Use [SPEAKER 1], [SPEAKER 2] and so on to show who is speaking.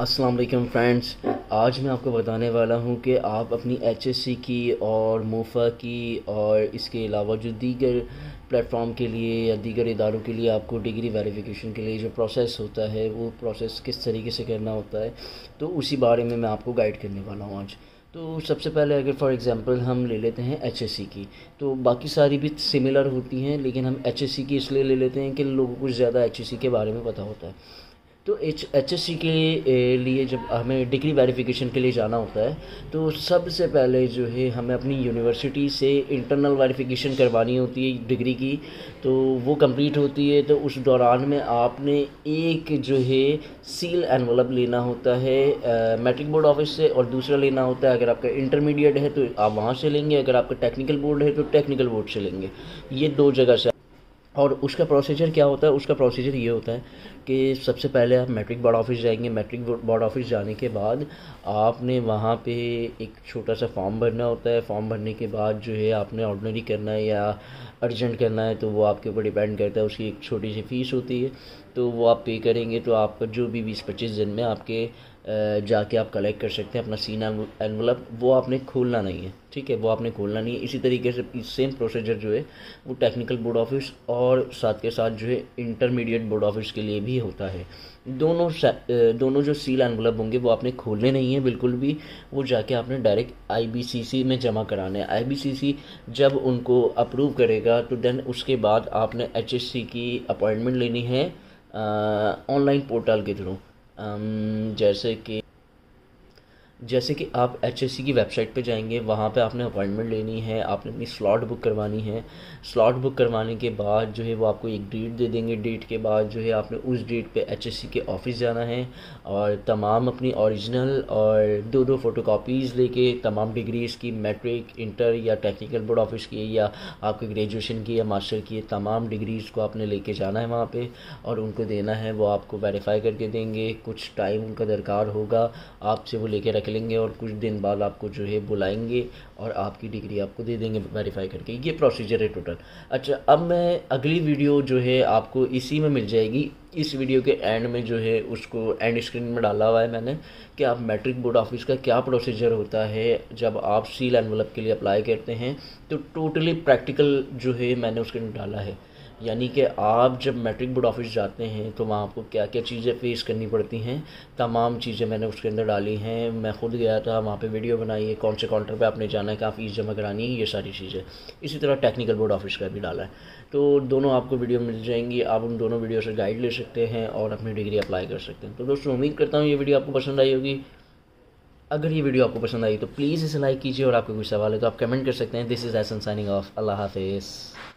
[SPEAKER 1] अस्सलाम वालेकुम फ्रेंड्स। आज मैं आपको बताने वाला हूँ कि आप अपनी एचएससी की और मोफा की और इसके अलावा जो दीगर प्लेटफॉर्म के लिए या दीगर इदारों के लिए आपको डिग्री वेरिफिकेशन के लिए जो प्रोसेस होता है, वो प्रोसेस किस तरीके से करना होता है तो उसी बारे में मैं आपको गाइड करने वाला हूँ आज। तो सबसे पहले अगर फॉर एग्ज़ाम्पल हम ले लेते हैं एचएससी की तो बाकी सारी भी सिमिलर होती हैं, लेकिन हम एचएससी की इसलिए ले लेते हैं कि लोगों को ज़्यादा एचएससी के बारे में पता होता है। तो एच एच एस सी के लिए जब हमें डिग्री वेरिफिकेशन के लिए जाना होता है तो सबसे पहले जो है हमें अपनी यूनिवर्सिटी से इंटरनल वेरिफिकेशन करवानी होती है डिग्री की। तो वो कंप्लीट होती है तो उस दौरान में आपने एक जो है सील एनवलप लेना होता है मैट्रिक बोर्ड ऑफ़िस से और दूसरा लेना होता है, अगर आपका इंटरमीडिएट है तो आप वहाँ से लेंगे, अगर आपका टेक्निकल बोर्ड है तो टेक्निकल बोर्ड से लेंगे। ये दो जगह से और उसका प्रोसीजर क्या होता है? उसका प्रोसीजर ये होता है कि सबसे पहले आप मैट्रिक बोर्ड ऑफ़िस जाएँगे। मैट्रिक बोर्ड ऑफ़िस जाने के बाद आपने वहाँ पे एक छोटा सा फॉर्म भरना होता है। फॉर्म भरने के बाद जो है आपने ऑर्डनरी करना है या अर्जेंट करना है तो वो आपके ऊपर डिपेंड करता है। उसकी एक छोटी सी फ़ीस होती है। तो वो आप पे करेंगे तो आपका जो भी बीस पच्चीस दिन में आपके जाके आप कलेक्ट कर सकते हैं, अपना सीन एनवलप वो आपने खोलना नहीं है, ठीक है? वो आपने खोलना नहीं है। इसी तरीके से सेम प्रोसीजर जो है, वो टेक्निकल बोर्ड ऑफ़िस और साथ के साथ जो है इंटरमीडिएट बोर्ड ऑफ़िस के लिए भी होता है। दोनों दोनों जो सील एनवलप होंगे, वो आपने खोलने नहीं है, बिल्कुल भी। वो जाके आपने डायरेक्ट आईबीसीसी में जमा कराना है। आईबीसीसी जब उनको अप्रूव करेगा तो देन उसके बाद आपने एचएससी की अपॉइंटमेंट लेनी है ऑनलाइन पोर्टल के थ्रू जैसे कि जैसे कि आप एच की वेबसाइट पे जाएँगे, वहाँ पे आपने अपॉइंटमेंट लेनी है, आपने अपनी स्लॉट बुक करवानी है। स्लॉट बुक करवाने के बाद जो है वो आपको एक डेट दे देंगे। डेट के बाद जो है आपने उस डेट पे एच के ऑफ़िस जाना है और तमाम अपनी ओरिजिनल और दो दो फोटोकॉपीज़ लेके तमाम डिग्रीज़ की मैट्रिक इंटर या टेक्निकल बोर्ड ऑफ़िस की या आपके ग्रेजुएशन की या मास्टर की, तमाम डिग्रीज़ को आपने लेके जाना है वहाँ पर और उनको देना है, वो आपको वेरीफाई करके देंगे। कुछ टाइम उनका दरकार होगा, आपसे वो लेके रख लेंगे और कुछ दिन बाद आपको जो है बुलाएँगे और आपकी डिग्री आपको दे देंगे वेरीफाई करके। ये प्रोसीजर है टोटल अच्छा अब मैं अगली वीडियो जो है आपको इसी में मिल जाएगी। इस वीडियो के एंड में जो है उसको एंड स्क्रीन में डाला हुआ है मैंने कि आप मैट्रिक बोर्ड ऑफ़िस का क्या प्रोसीजर होता है जब आप सील एनवलप के लिए अप्लाई करते हैं। तो टोटली प्रैक्टिकल जो है मैंने उसके डाला है। यानी कि आप जब मैट्रिक बोर्ड ऑफ़िस जाते हैं तो वहाँ आपको क्या क्या चीज़ें फेस करनी पड़ती हैं? तमाम चीज़ें मैंने उसके अंदर डाली हैं। मैं खुद गया था, वहाँ पे वीडियो बनाई है, कौन से काउंटर पे आपने जाना है कहाँ फ़ीस जमा करानी है, ये सारी चीज़ें। इसी तरह टेक्निकल बोर्ड ऑफ़िस का भी डाला है। तो दोनों आपको वीडियो मिल जाएँगी, आप उन दोनों वीडियो से गाइड ले सकते हैं और अपनी डिग्री अप्लाई कर सकते हैं। तो दोस्तों, उम्मीद करता हूँ ये वीडियो आपको पसंद आई होगी। अगर ये वीडियो आपको पसंद आई तो प्लीज़ इसे लाइक कीजिए और आपको कोई सवाल है तो आप कमेंट कर सकते हैं। This is Ahsan signing off अल्लाह हाफिज़।